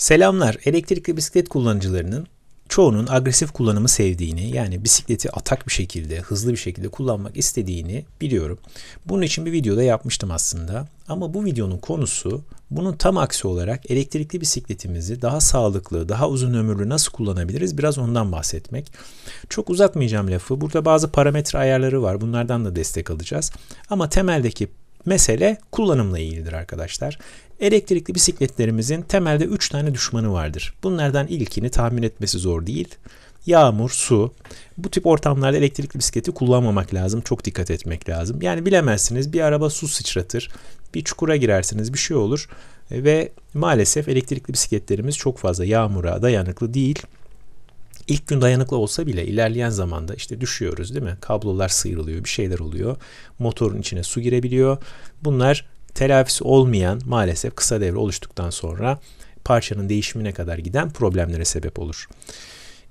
Selamlar. Elektrikli bisiklet kullanıcılarının çoğunun agresif kullanımı sevdiğini, yani bisikleti atak bir şekilde, hızlı bir şekilde kullanmak istediğini biliyorum. Bunun için bir videoda yapmıştım aslında. Ama bu videonun konusu bunun tam aksi olarak elektrikli bisikletimizi daha sağlıklı, daha uzun ömürlü nasıl kullanabiliriz? Biraz ondan bahsetmek. Çok uzatmayacağım lafı. Burada bazı parametre ayarları var. Bunlardan da destek alacağız. Ama temeldeki mesele kullanımla ilgilidir arkadaşlar. Elektrikli bisikletlerimizin temelde 3 tane düşmanı vardır. Bunlardan ilkini tahmin etmesi zor değil. Yağmur, su. Bu tip ortamlarda elektrikli bisikleti kullanmamak lazım. Çok dikkat etmek lazım. Yani bilemezsiniz bir araba su sıçratır. Bir çukura girersiniz bir şey olur. Ve maalesef elektrikli bisikletlerimiz çok fazla yağmura dayanıklı değil. İlk gün dayanıklı olsa bile ilerleyen zamanda işte düşüyoruz değil mi? Kablolar sıyrılıyor, bir şeyler oluyor. Motorun içine su girebiliyor. Bunlar telafisi olmayan maalesef kısa devre oluştuktan sonra parçanın değişimine kadar giden problemlere sebep olur.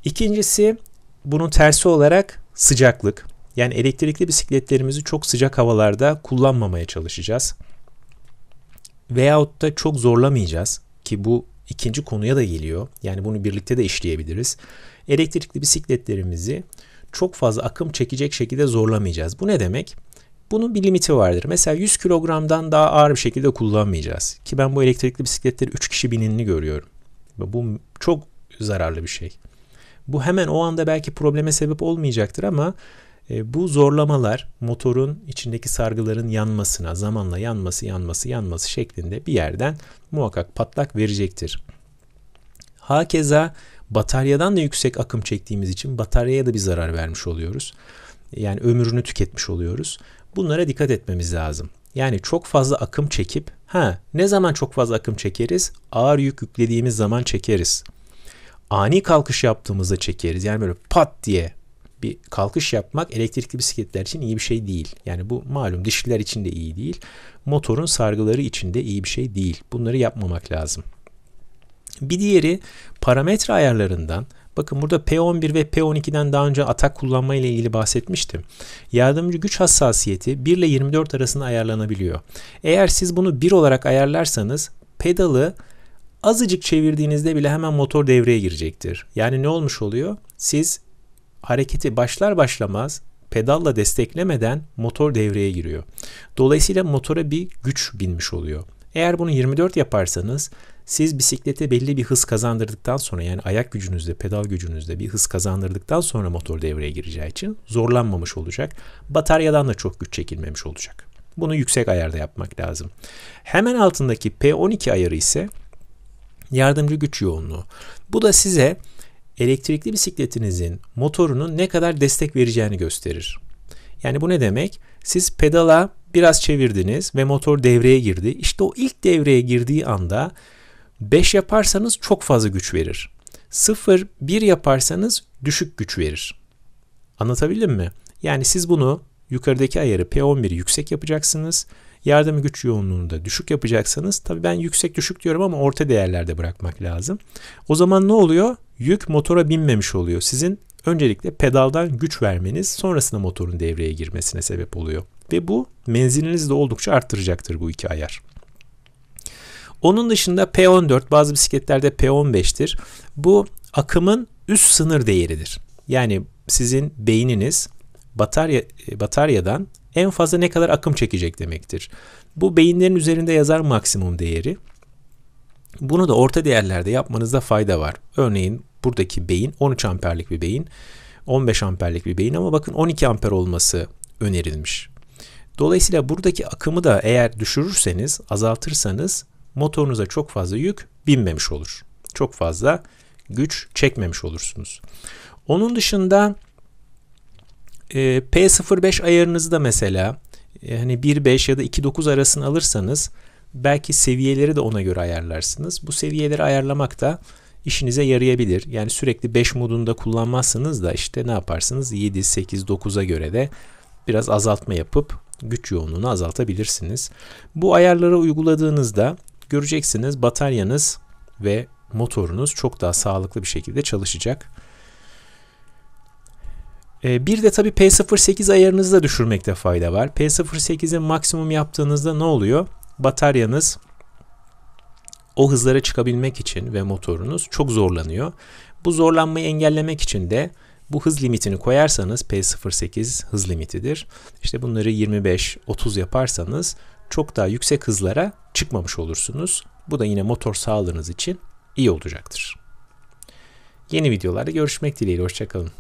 İkincisi bunun tersi olarak sıcaklık. Yani elektrikli bisikletlerimizi çok sıcak havalarda kullanmamaya çalışacağız. Veyahut da çok zorlamayacağız ki bu ikinci konuya da geliyor. Yani bunu birlikte de işleyebiliriz. Elektrikli bisikletlerimizi çok fazla akım çekecek şekilde zorlamayacağız. Bu ne demek? Bunun bir limiti vardır. Mesela 100 kilogramdan daha ağır bir şekilde kullanmayacağız. Ki ben bu elektrikli bisikletleri 3 kişi binenini görüyorum. Bu çok zararlı bir şey. Bu hemen o anda belki probleme sebep olmayacaktır ama bu zorlamalar motorun içindeki sargıların yanmasına, zamanla yanması, yanması, yanması şeklinde bir yerden muhakkak patlak verecektir. Hakeza bataryadan da yüksek akım çektiğimiz için bataryaya da bir zarar vermiş oluyoruz. Yani ömrünü tüketmiş oluyoruz. Bunlara dikkat etmemiz lazım. Yani çok fazla akım çekip ha ne zaman çok fazla akım çekeriz? Ağır yük yüklediğimiz zaman çekeriz. Ani kalkış yaptığımızda çekeriz. Yani böyle pat diye bir kalkış yapmak elektrikli bisikletler için iyi bir şey değil. Yani bu malum dişliler için de iyi değil. Motorun sargıları için de iyi bir şey değil. Bunları yapmamak lazım. Bir diğeri parametre ayarlarından Bakın burada P11 ve P12'den daha önce atak kullanma ile ilgili bahsetmiştim. Yardımcı güç hassasiyeti 1 ile 24 arasında ayarlanabiliyor. Eğer siz bunu 1 olarak ayarlarsanız pedalı azıcık çevirdiğinizde bile hemen motor devreye girecektir. Yani ne olmuş oluyor? Siz hareketi başlar başlamaz pedalla desteklemeden motor devreye giriyor. Dolayısıyla motora bir güç binmiş oluyor. Eğer bunu 24 yaparsanız siz bisiklete belli bir hız kazandırdıktan sonra yani ayak gücünüzde, pedal gücünüzde bir hız kazandırdıktan sonra motor devreye gireceği için zorlanmamış olacak. Bataryadan da çok güç çekilmemiş olacak. Bunu yüksek ayarda yapmak lazım. Hemen altındaki P12 ayarı ise yardımcı güç yoğunluğu. Bu da size elektrikli bisikletinizin motorunun ne kadar destek vereceğini gösterir. Yani bu ne demek? Siz pedala biraz çevirdiniz ve motor devreye girdi. İşte o ilk devreye girdiği anda 5 yaparsanız çok fazla güç verir. 0, 1 yaparsanız düşük güç verir. Anlatabildim mi? Yani siz bunu yukarıdaki ayarı P11'i yüksek yapacaksınız. Yardım güç yoğunluğunu da düşük yapacaksanız tabii ben yüksek düşük diyorum ama orta değerlerde bırakmak lazım. O zaman ne oluyor? Yük motora binmemiş oluyor. Sizin öncelikle pedaldan güç vermeniz sonrasında motorun devreye girmesine sebep oluyor. Ve bu menzilinizi de oldukça arttıracaktır bu iki ayar. Onun dışında P14 bazı bisikletlerde P15'tir. Bu akımın üst sınır değeridir. Yani sizin beyniniz batarya bataryadan en fazla ne kadar akım çekecek demektir. Bu beyinlerin üzerinde yazar maksimum değeri. Bunu da orta değerlerde yapmanızda fayda var. Örneğin buradaki beyin 13 amperlik bir beyin, 15 amperlik bir beyin ama bakın 12 amper olması önerilmiş. Dolayısıyla buradaki akımı da eğer düşürürseniz, azaltırsanız motorunuza çok fazla yük binmemiş olur. Çok fazla güç çekmemiş olursunuz. Onun dışında e, P05 ayarınızı da mesela e, hani 1.5 ya da 2.9 arasını alırsanız belki seviyeleri de ona göre ayarlarsınız. Bu seviyeleri ayarlamak da işinize yarayabilir. Yani sürekli 5 modunda kullanmazsınız da işte ne yaparsınız 7, 8, 9'a göre de biraz azaltma yapıp güç yoğunluğunu azaltabilirsiniz. Bu ayarları uyguladığınızda göreceksiniz bataryanız ve motorunuz çok daha sağlıklı bir şekilde çalışacak. Ee, bir de tabii P08 ayarınızı da düşürmekte fayda var. P08'in maksimum yaptığınızda ne oluyor? Bataryanız o hızlara çıkabilmek için ve motorunuz çok zorlanıyor. Bu zorlanmayı engellemek için de bu hız limitini koyarsanız P08 hız limitidir. İşte bunları 25-30 yaparsanız çok daha yüksek hızlara çıkmamış olursunuz. Bu da yine motor sağlığınız için iyi olacaktır. Yeni videolarda görüşmek dileğiyle. Hoşçakalın.